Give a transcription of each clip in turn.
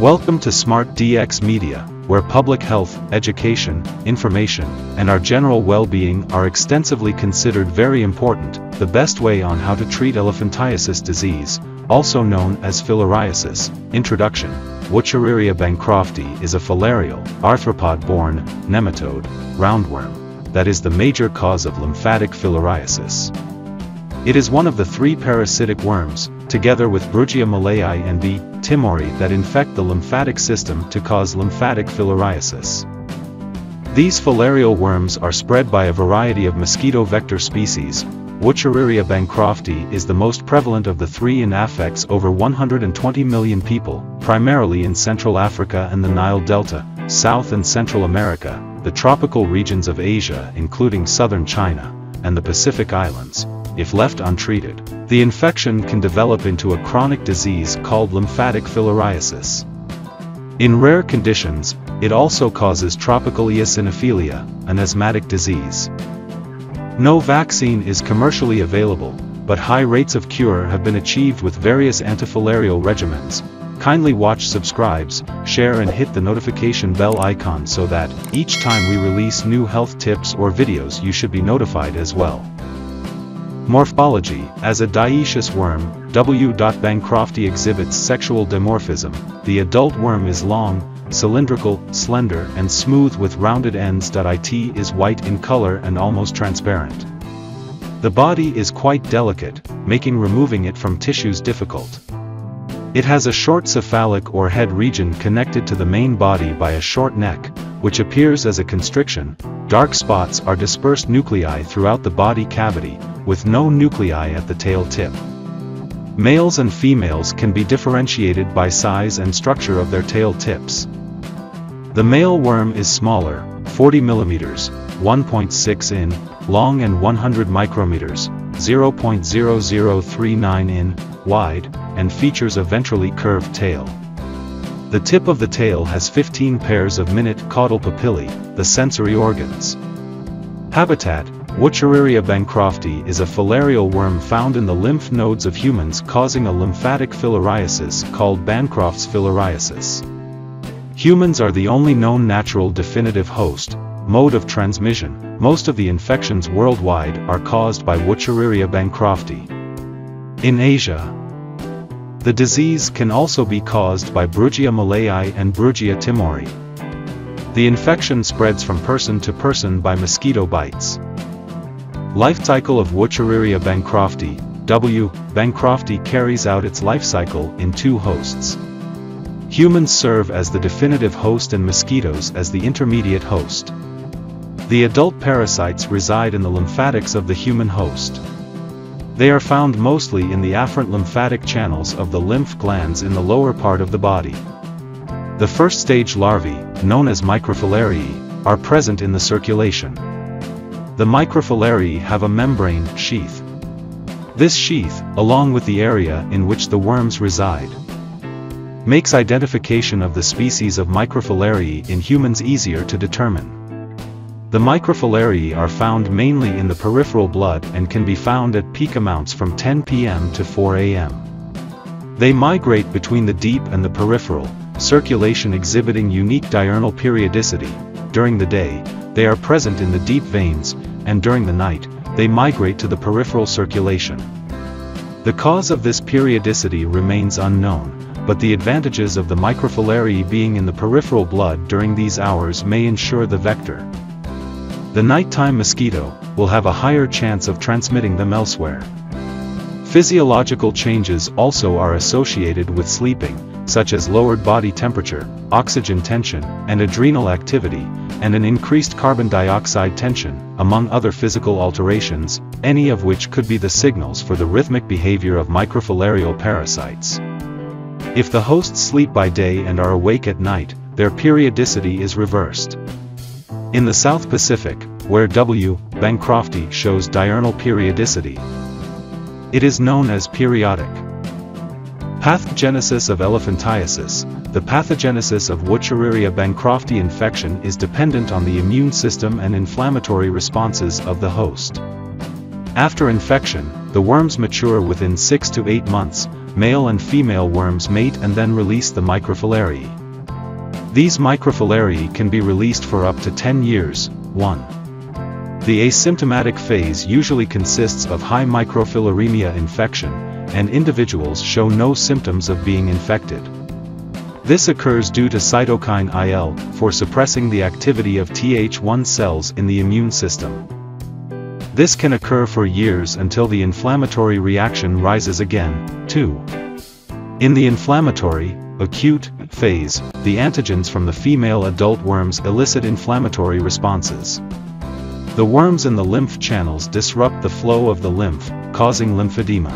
Welcome to Smart DX Media, where public health, education, information, and our general well-being are extensively considered very important. The best way on how to treat elephantiasis disease, also known as filariasis. Introduction. Wuchereria bancrofti is a filarial, arthropod-borne, nematode, roundworm, that is the major cause of lymphatic filariasis. It is one of the three parasitic worms, together with Brugia malayi and B. timori that infect the lymphatic system to cause lymphatic filariasis. These filarial worms are spread by a variety of mosquito vector species. Wuchereria bancrofti is the most prevalent of the three and affects over 120 million people, primarily in Central Africa and the Nile Delta, South and Central America, the tropical regions of Asia including southern China, and the Pacific Islands if left untreated, the infection can develop into a chronic disease called lymphatic filariasis. In rare conditions, it also causes tropical eosinophilia, an asthmatic disease. No vaccine is commercially available, but high rates of cure have been achieved with various antifilarial regimens. Kindly watch subscribes, share and hit the notification bell icon so that, each time we release new health tips or videos you should be notified as well. Morphology As a dioecious worm, W. bancrofti exhibits sexual dimorphism. The adult worm is long, cylindrical, slender and smooth with rounded ends. It is white in color and almost transparent. The body is quite delicate, making removing it from tissues difficult. It has a short cephalic or head region connected to the main body by a short neck, which appears as a constriction. Dark spots are dispersed nuclei throughout the body cavity, with no nuclei at the tail tip. Males and females can be differentiated by size and structure of their tail tips. The male worm is smaller, 40 mm, 1.6 in, long and 100 micrometers, 0.0039 in, wide, and features a ventrally curved tail. The tip of the tail has 15 pairs of minute caudal papillae, the sensory organs. Habitat, Wuchereria bancrofti is a filarial worm found in the lymph nodes of humans causing a lymphatic filariasis called Bancroft's filariasis. Humans are the only known natural definitive host, mode of transmission, most of the infections worldwide are caused by Wuchereria bancrofti. In Asia, the disease can also be caused by Brugia malayi and Brugia timori. The infection spreads from person to person by mosquito bites. Life cycle of Wuchereria bancrofti, W. bancrofti carries out its life cycle in two hosts. Humans serve as the definitive host and mosquitoes as the intermediate host. The adult parasites reside in the lymphatics of the human host. They are found mostly in the afferent lymphatic channels of the lymph glands in the lower part of the body. The first stage larvae, known as microfilariae, are present in the circulation. The microfilariae have a membrane sheath. This sheath, along with the area in which the worms reside, makes identification of the species of microfilariae in humans easier to determine. The microfilariae are found mainly in the peripheral blood and can be found at peak amounts from 10 p.m. to 4 a.m. They migrate between the deep and the peripheral, circulation exhibiting unique diurnal periodicity. During the day, they are present in the deep veins, and during the night, they migrate to the peripheral circulation. The cause of this periodicity remains unknown, but the advantages of the microfilariae being in the peripheral blood during these hours may ensure the vector. The nighttime mosquito will have a higher chance of transmitting them elsewhere. Physiological changes also are associated with sleeping, such as lowered body temperature, oxygen tension, and adrenal activity, and an increased carbon dioxide tension, among other physical alterations, any of which could be the signals for the rhythmic behavior of microfilarial parasites. If the hosts sleep by day and are awake at night, their periodicity is reversed. In the South Pacific, where W. bancrofti shows diurnal periodicity, it is known as periodic. Pathogenesis of elephantiasis The pathogenesis of Wuchereria bancrofti infection is dependent on the immune system and inflammatory responses of the host. After infection, the worms mature within 6 to 8 months, male and female worms mate and then release the microfilariae. These microfilariae can be released for up to 10 years. 1. The asymptomatic phase usually consists of high microfilaremia infection, and individuals show no symptoms of being infected. This occurs due to cytokine IL, for suppressing the activity of Th1 cells in the immune system. This can occur for years until the inflammatory reaction rises again, too. In the inflammatory, acute, phase, the antigens from the female adult worms elicit inflammatory responses. The worms in the lymph channels disrupt the flow of the lymph, causing lymphedema.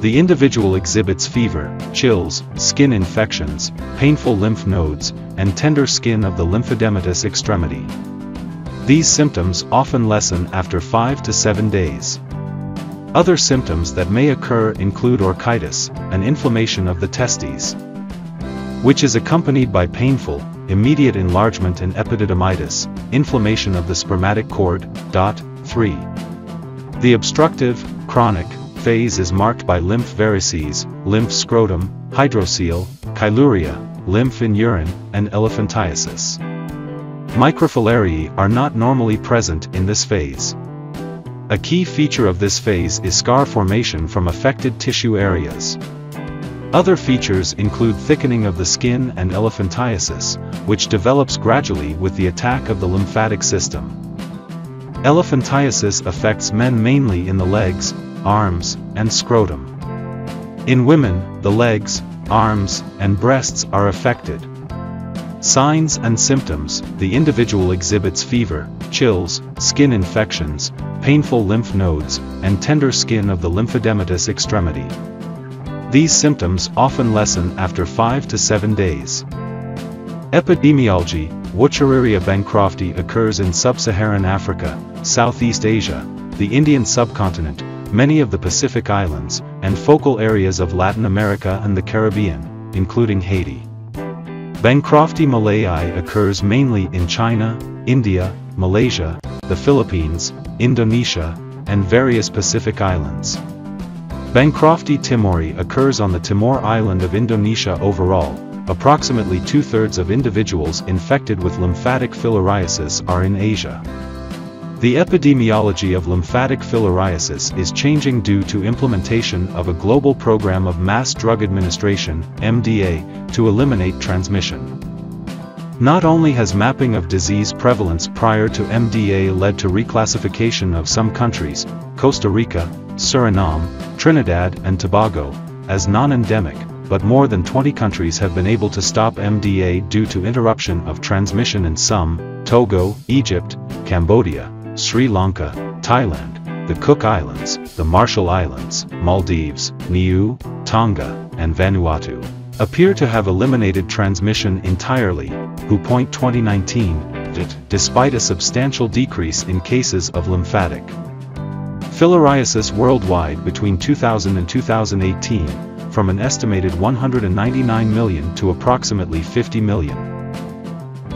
The individual exhibits fever, chills, skin infections, painful lymph nodes, and tender skin of the lymphodematous extremity. These symptoms often lessen after 5 to 7 days. Other symptoms that may occur include orchitis, an inflammation of the testes, which is accompanied by painful, immediate enlargement and epididymitis, inflammation of the spermatic cord. Dot 3. The obstructive, chronic, phase is marked by lymph varices, lymph scrotum, hydrocele, chyluria, lymph in urine, and elephantiasis. Microfilariae are not normally present in this phase. A key feature of this phase is scar formation from affected tissue areas. Other features include thickening of the skin and elephantiasis, which develops gradually with the attack of the lymphatic system. Elephantiasis affects men mainly in the legs, arms, and scrotum. In women, the legs, arms, and breasts are affected. Signs and symptoms, the individual exhibits fever, chills, skin infections, painful lymph nodes, and tender skin of the lymphodematous extremity. These symptoms often lessen after 5 to 7 days. Epidemiology, Wuchereria bancrofti occurs in sub-Saharan Africa, Southeast Asia, the Indian subcontinent, many of the Pacific Islands, and focal areas of Latin America and the Caribbean, including Haiti. Bancrofti malayi occurs mainly in China, India, Malaysia, the Philippines, Indonesia, and various Pacific islands. Bancrofti timori occurs on the Timor island of Indonesia overall, approximately two-thirds of individuals infected with lymphatic filariasis are in Asia. The epidemiology of lymphatic filariasis is changing due to implementation of a global program of mass drug administration, MDA, to eliminate transmission. Not only has mapping of disease prevalence prior to MDA led to reclassification of some countries, Costa Rica, Suriname, Trinidad and Tobago, as non-endemic, but more than 20 countries have been able to stop MDA due to interruption of transmission in some, Togo, Egypt, Cambodia, Sri Lanka, Thailand, the Cook Islands, the Marshall Islands, Maldives, Niue, Tonga, and Vanuatu, appear to have eliminated transmission entirely, WHO Point 2019, despite a substantial decrease in cases of lymphatic filariasis worldwide between 2000 and 2018, from an estimated 199 million to approximately 50 million.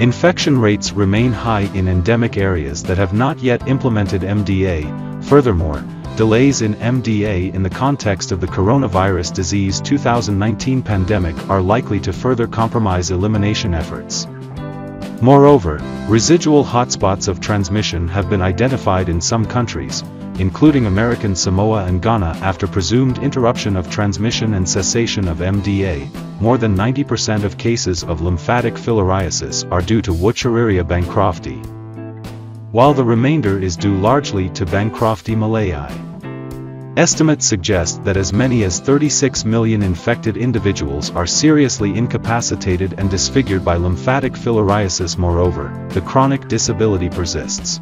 Infection rates remain high in endemic areas that have not yet implemented MDA, furthermore, delays in MDA in the context of the coronavirus disease 2019 pandemic are likely to further compromise elimination efforts. Moreover, residual hotspots of transmission have been identified in some countries, including American Samoa and Ghana after presumed interruption of transmission and cessation of MDA, more than 90% of cases of lymphatic filariasis are due to Wuchereria bancrofti, while the remainder is due largely to Bancrofti malayi. Estimates suggest that as many as 36 million infected individuals are seriously incapacitated and disfigured by lymphatic filariasis moreover, the chronic disability persists.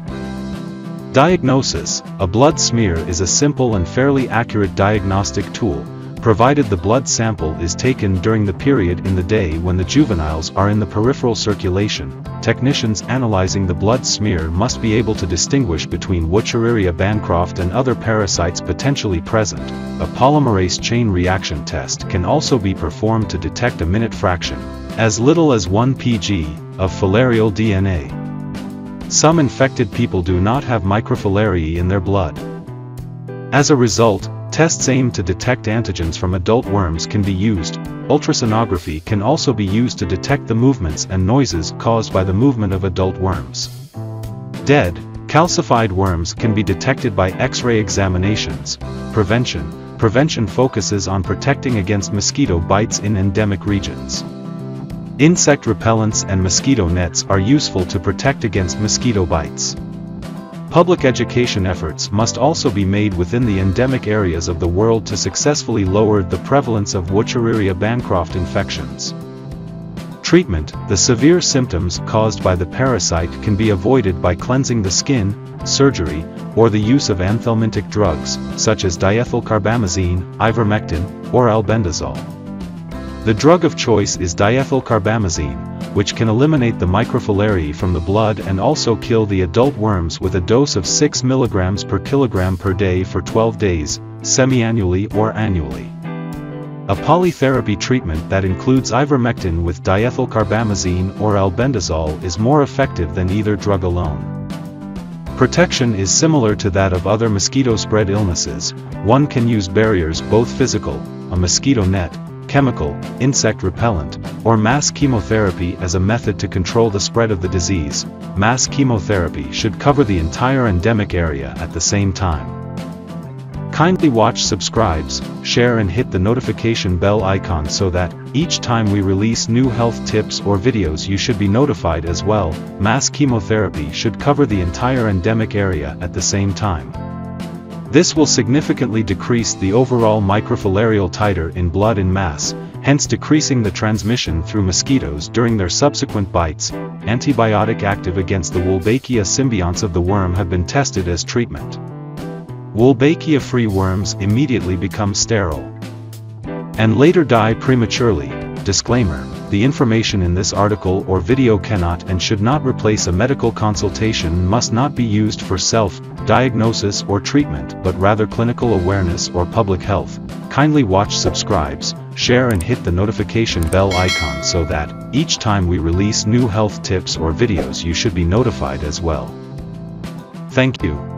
Diagnosis, a blood smear is a simple and fairly accurate diagnostic tool, provided the blood sample is taken during the period in the day when the juveniles are in the peripheral circulation. Technicians analyzing the blood smear must be able to distinguish between Wuchereria bancroft and other parasites potentially present. A polymerase chain reaction test can also be performed to detect a minute fraction, as little as 1 pg, of filarial DNA. Some infected people do not have microfilariae in their blood. As a result, tests aimed to detect antigens from adult worms can be used. Ultrasonography can also be used to detect the movements and noises caused by the movement of adult worms. Dead, calcified worms can be detected by X-ray examinations. Prevention Prevention focuses on protecting against mosquito bites in endemic regions. Insect repellents and mosquito nets are useful to protect against mosquito bites. Public education efforts must also be made within the endemic areas of the world to successfully lower the prevalence of Wuchereria bancroft infections. Treatment The severe symptoms caused by the parasite can be avoided by cleansing the skin, surgery, or the use of anthelmintic drugs, such as diethylcarbamazine, ivermectin, or albendazole. The drug of choice is diethylcarbamazine, which can eliminate the microfilariae from the blood and also kill the adult worms with a dose of 6 mg per kilogram per day for 12 days, semi-annually or annually. A polytherapy treatment that includes ivermectin with diethylcarbamazine or albendazole is more effective than either drug alone. Protection is similar to that of other mosquito-spread illnesses, one can use barriers both physical, a mosquito net, chemical, insect repellent, or mass chemotherapy as a method to control the spread of the disease. Mass chemotherapy should cover the entire endemic area at the same time. Kindly watch subscribes, share and hit the notification bell icon so that, each time we release new health tips or videos you should be notified as well, mass chemotherapy should cover the entire endemic area at the same time. This will significantly decrease the overall microfilarial titer in blood in mass, hence decreasing the transmission through mosquitoes during their subsequent bites. Antibiotic active against the Wolbachia symbionts of the worm have been tested as treatment. Wolbachia-free worms immediately become sterile and later die prematurely. Disclaimer, the information in this article or video cannot and should not replace a medical consultation must not be used for self-diagnosis or treatment but rather clinical awareness or public health. Kindly watch subscribes, share and hit the notification bell icon so that, each time we release new health tips or videos you should be notified as well. Thank you.